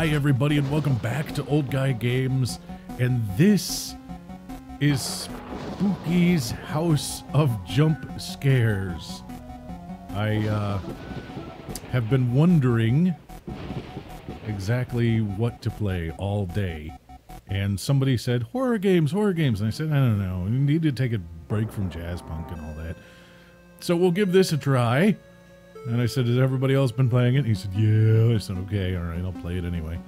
Hi, everybody, and welcome back to Old Guy Games. And this is Spooky's House of Jump Scares. I uh, have been wondering exactly what to play all day. And somebody said, horror games, horror games. And I said, I don't know. We need to take a break from Jazzpunk and all that. So we'll give this a try. And I said, Has everybody else been playing it? He said, Yeah. I said, Okay, all right, I'll play it anyway.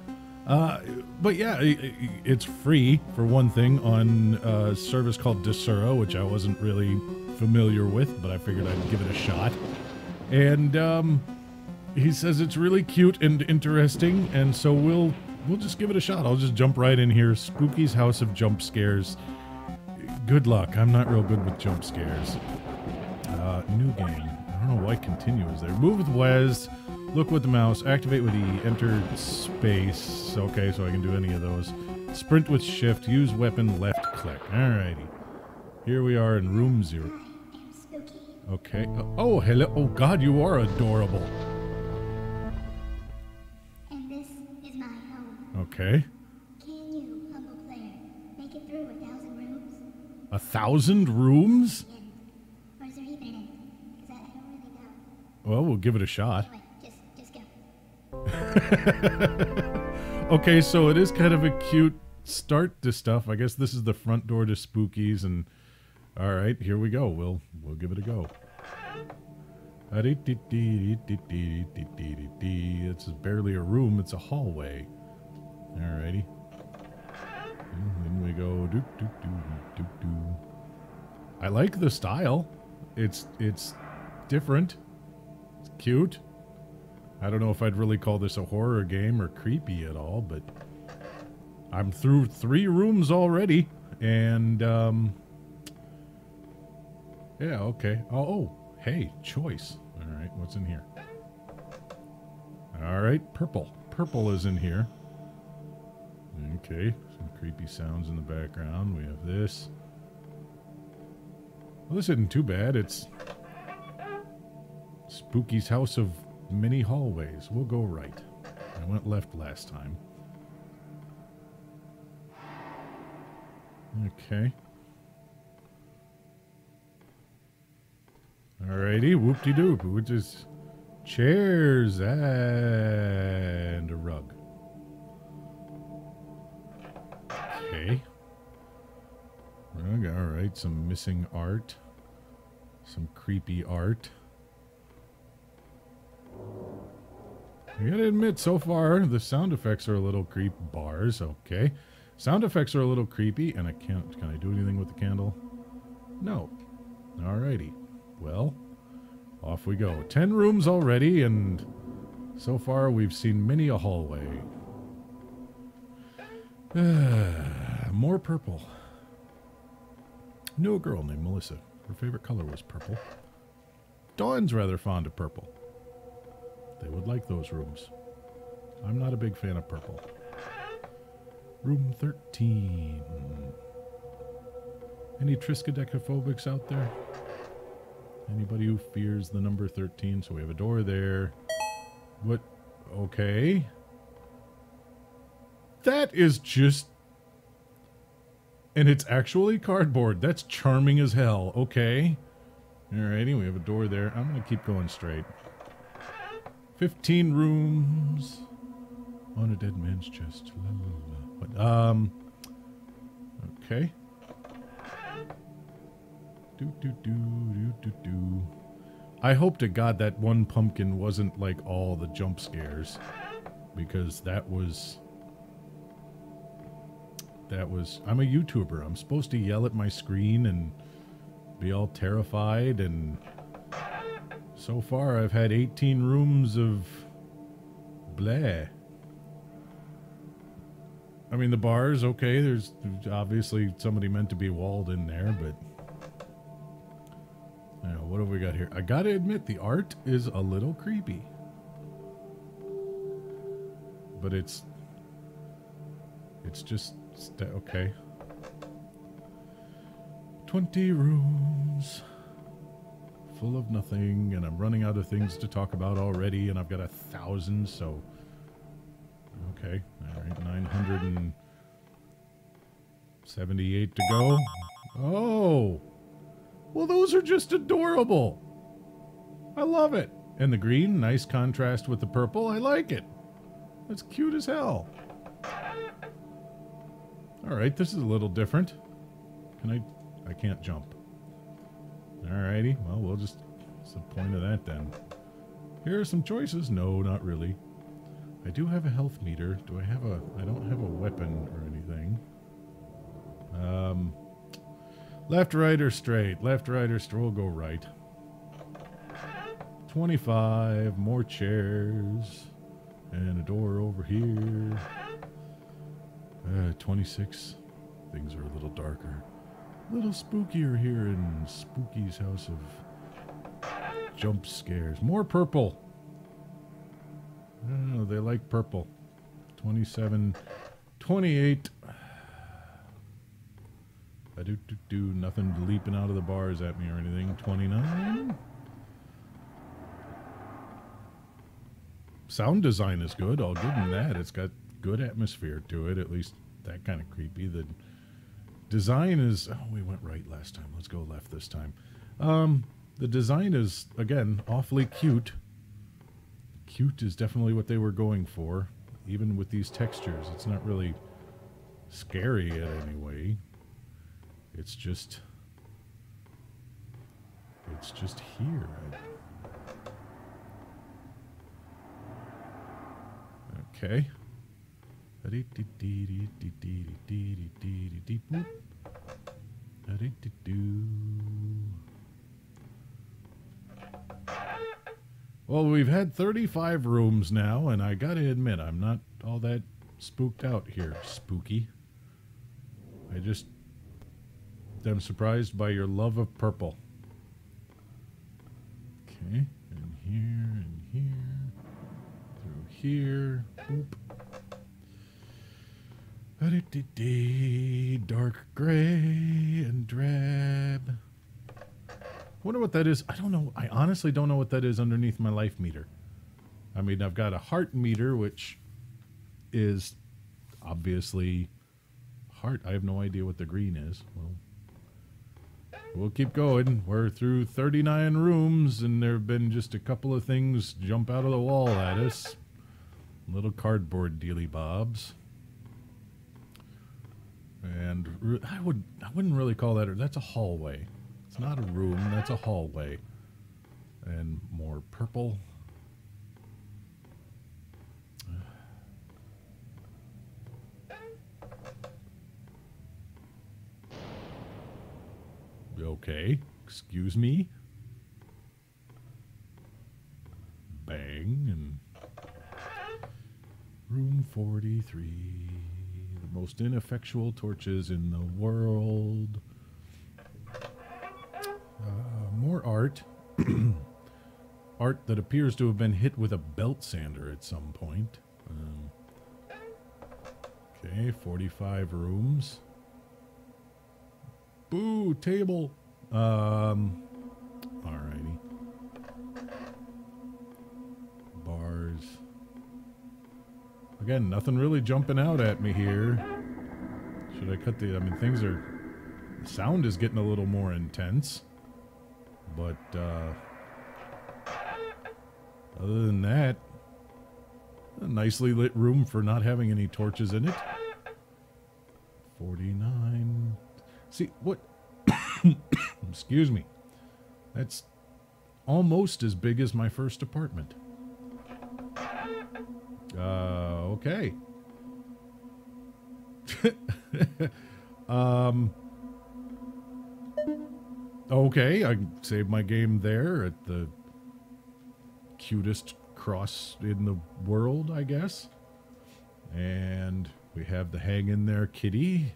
Uh, but yeah, it's free for one thing on a service called Desura, which I wasn't really familiar with, but I figured I'd give it a shot. And um, he says it's really cute and interesting, and so we'll we'll just give it a shot. I'll just jump right in here. Spooky's House of Jump Scares. Good luck. I'm not real good with jump scares. Uh, new game. I don't know why continue is there. Move with WES. Look with the mouse. Activate with E. Enter space. Okay, so I can do any of those. Sprint with shift. Use weapon left click. Alrighty. Here we are in room zero. Okay. Oh, oh hello. Oh, God, you are adorable. And this is my home. Okay. Can you, humble player, make it through a thousand rooms? A thousand rooms or is there even an end? Because I, I don't really know. Well, we'll give it a shot. Anyway, just, just. Okay, so it is kind of a cute start to stuff. I guess this is the front door to Spooky's, and all right, here we go. We'll we'll give it a go. It's barely a room; it's a hallway. Alrighty. And then we go. Doo, doo, doo, doo, doo. I like the style. It's it's different. Cute. I don't know if I'd really call this a horror game or creepy at all, but I'm through three rooms already, and um, yeah, okay. Oh, oh, hey, choice. All right, what's in here? All right, purple. Purple is in here. Okay, some creepy sounds in the background. We have this. Well, this isn't too bad. It's Spooky's House of Many Hallways. We'll go right. I went left last time. Okay. Alrighty, whoop-de-doop, which is chairs and a rug. Okay. Rug, alright, some missing art. Some creepy art. I gotta admit, so far, the sound effects are a little creep bars, okay. Sound effects are a little creepy, and I can't, can I do anything with the candle? No. Alrighty. Well, off we go. Ten rooms already, and so far we've seen many a hallway. More purple. Knew a girl named Melissa. Her favorite color was purple. Dawn's rather fond of purple. They would like those rooms. I'm not a big fan of purple. Room 13. Any triskaidekaphobics out there? Anybody who fears the number 13? So we have a door there. What? Okay. That is just... And it's actually cardboard. That's charming as hell. Okay. Alrighty, we have a door there. I'm going to keep going straight. 15 rooms on a dead man's chest. La, la, la. But, um, okay. Do, do, do, do, do, do. I hope to God that one pumpkin wasn't like all the jump scares. Because that was... That was... I'm a YouTuber. I'm supposed to yell at my screen and be all terrified and... So far, I've had 18 rooms of bleh. I mean, the bars, okay, there's obviously somebody meant to be walled in there, but... Know, what have we got here? I gotta admit, the art is a little creepy. But it's... It's just... Okay. 20 rooms full of nothing, and I'm running out of things to talk about already, and I've got a thousand, so Okay. All right. 978 to go. Oh. Well, those are just adorable. I love it. And the green, nice contrast with the purple. I like it. That's cute as hell. All right, this is a little different. Can I? I can't jump. Alrighty, well, we'll just... What's the point of that then? Here are some choices. No, not really. I do have a health meter. Do I have a... I don't have a weapon or anything. Um... Left, right, or straight? Left, right, or straight? We'll go right. 25. More chairs. And a door over here. Uh, 26. Things are a little darker. Little spookier here in Spooky's House of Jump Scares. More purple. Oh, they like purple. 27, 28. I do do do nothing leaping out of the bars at me or anything. 29. Sound design is good. I'll give them that. It's got good atmosphere to it. At least that kind of creepy. The design is oh we went right last time. Let's go left this time. Um the design is again awfully cute. Cute is definitely what they were going for even with these textures. It's not really scary in any way. It's just it's just here. Okay well, we've had 35 rooms now, and I gotta admit, I'm not all that spooked out here, spooky. I just am surprised by your love of purple. Okay, and here, and here, through here, boop. Dark gray and drab. Wonder what that is. I don't know. I honestly don't know what that is underneath my life meter. I mean, I've got a heart meter, which is obviously heart. I have no idea what the green is. Well, we'll keep going. We're through 39 rooms, and there have been just a couple of things jump out of the wall at us. Little cardboard dealy bobs and I would I wouldn't really call that that's a hallway. It's not a room. That's a hallway, and more purple. Okay, excuse me. Bang and room 43 most ineffectual torches in the world. Uh, more art. art that appears to have been hit with a belt sander at some point. Um, okay, 45 rooms. Boo, table. Um, Again, nothing really jumping out at me here. Should I cut the... I mean, things are... The sound is getting a little more intense. But, uh... Other than that... A nicely lit room for not having any torches in it. 49... See, what... Excuse me. That's almost as big as my first apartment. Uh, okay. um. Okay, I saved my game there at the cutest cross in the world, I guess. And we have the hang in there kitty.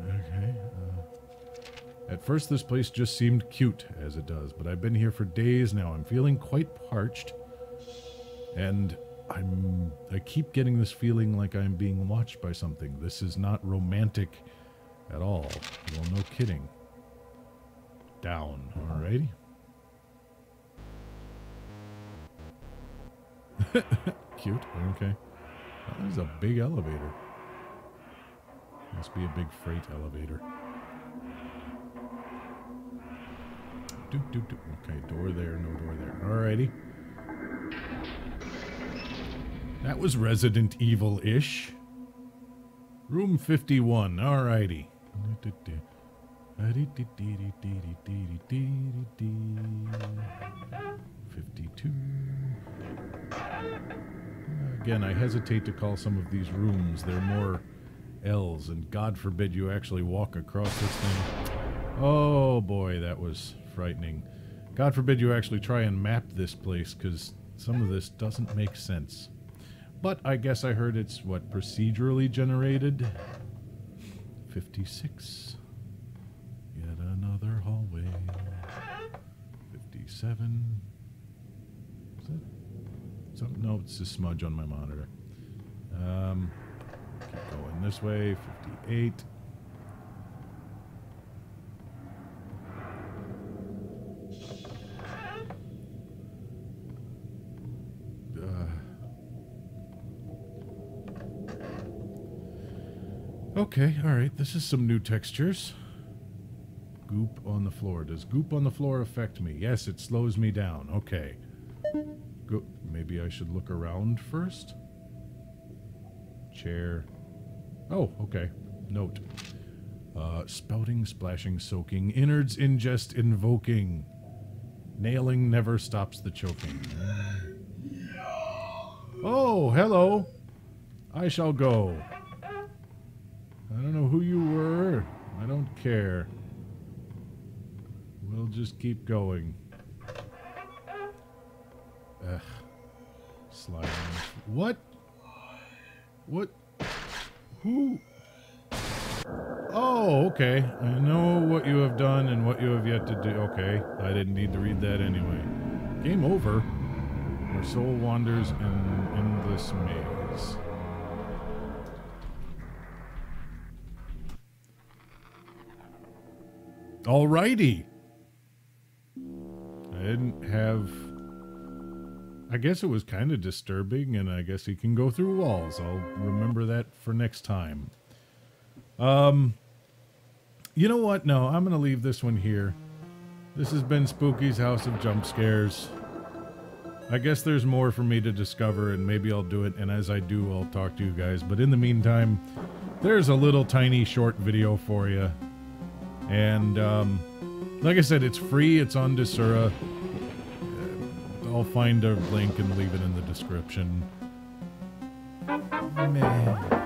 Okay. Uh, at first, this place just seemed cute, as it does, but I've been here for days now. I'm feeling quite parched and I'm I keep getting this feeling like I'm being watched by something. This is not romantic at all. Well, no kidding. Down, uh-huh. alrighty. cute. Okay. Oh, there's a big elevator. Must be a big freight elevator. Do, do, do. Okay, door there, no door there. Alrighty. That was Resident Evil-ish. Room 51. Alrighty. 52. Again, I hesitate to call some of these rooms. They're more L's, and God forbid you actually walk across this thing. Oh boy, that was frightening. God forbid you actually try and map this place, because some of this doesn't make sense. But I guess I heard it's, what, procedurally generated? 56. Yet another hallway. 57. Is that something? No, it's a smudge on my monitor. Um, keep going this way. 58. Okay, alright. This is some new textures. Goop on the floor. Does goop on the floor affect me? Yes, it slows me down. Okay. Go Maybe I should look around first? Chair. Oh, okay. Note. Uh, spouting, splashing, soaking. Innards ingest invoking. Nailing never stops the choking. Oh, hello. I shall go. I don't know who you were. I don't care. We'll just keep going. Ugh. Sliding. What? What? Who? Oh, okay. I know what you have done and what you have yet to do. Okay. I didn't need to read that anyway. Game over. Our soul wanders in an endless maze. Alrighty. I didn't have. I guess it was kind of disturbing, and I guess he can go through walls. I'll remember that for next time. Um, you know what? No, I'm going to leave this one here. This has been Spooky's House of Jump Scares. I guess there's more for me to discover, and maybe I'll do it, and as I do, I'll talk to you guys. But in the meantime, there's a little tiny short video for you. And um, like I said, it's free. It's on Desura. I'll find a link and leave it in the description. Man.